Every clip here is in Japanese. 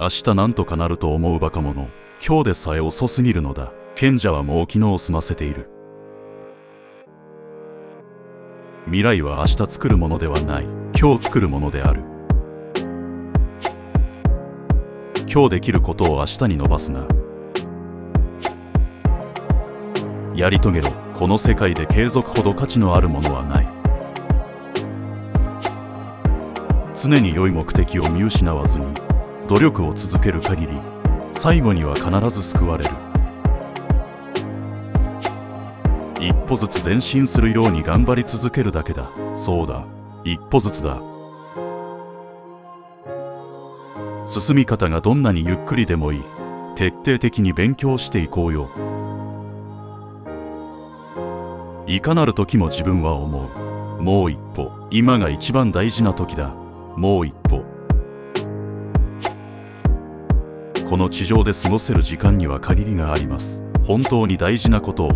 明日なんとかなると思うバカ者今日でさえ遅すぎるのだ。賢者はもう昨日を済ませている。未来は明日作るものではない。今日作るものである。今日できることを明日に伸ばすな。やり遂げろ。この世界で継続ほど価値のあるものはない。常に良い目的を見失わずに。努力を続ける限り最後には必ず救われる。一歩ずつ前進するように頑張り続けるだけだ。そうだ。一歩ずつだ。進み方がどんなにゆっくりでもいい。徹底的に勉強していこうよ。いかなる時も自分は思う。もう一歩。今が一番大事な時だ。もう一歩。この地上で過ごせる時間には限りがあります。本当に大事なことを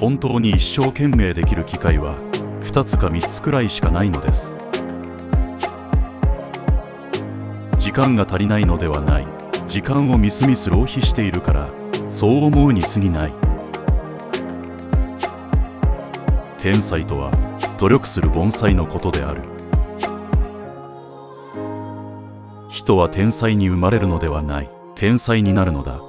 本当に一生懸命できる機会は2つか3つくらいしかないのです。時間が足りないのではない。時間をみすみす浪費しているからそう思うに過ぎない。天才とは努力する盆栽のことである。人は天才に生まれるのではない。天才になるのだ。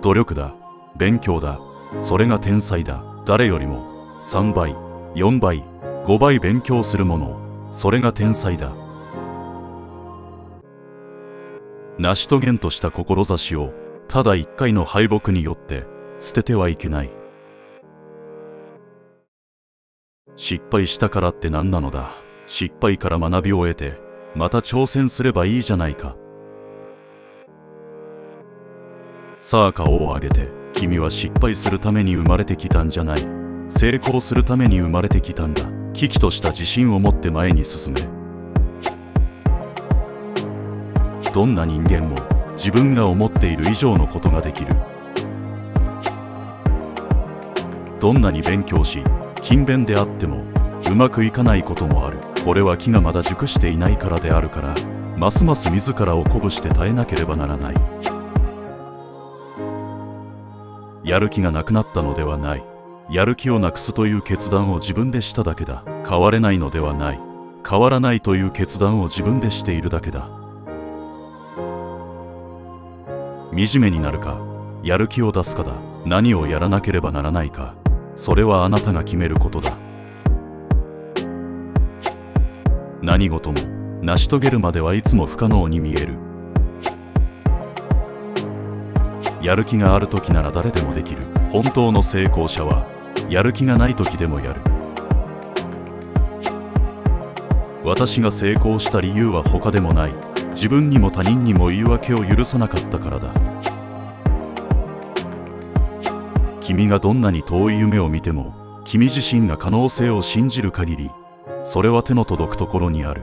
努力だ勉強だそれが天才だ誰よりも。3倍4倍5倍勉強するもの。それが天才だ。成し遂げんとした志をただ一回の敗北によって捨ててはいけない。失敗したからって何なのだ。失敗から学びを得てまた挑戦すればいいじゃないか。さあ顔を上げて君は失敗するために生まれてきたんじゃない。成功するために生まれてきたんだ。危機とした自信を持って前に進めどんな人間も自分が思っている以上のことができる。どんなに勉強し勤勉であってもうまくいかないこともある。これは木がまだ熟していないからであるからますます自らを鼓舞して耐えなければならない。やる気がなくなったのではない。やる気をなくすという決断を自分でしただけだ。変われないのではない。変わらないという決断を自分でしているだけだ。惨めになるか。やる気を出すかだ。何をやらなければならないか。それはあなたが決めることだ。何事も成し遂げるまではいつも不可能に見える。やる気がある時なら誰でもできる。本当の成功者はやる気がない時でもやる。私が成功した理由は他でもない。自分にも他人にも言い訳を許さなかったからだ。君がどんなに遠い夢を見ても君自身が可能性を信じる限りそれは手の届くところにある。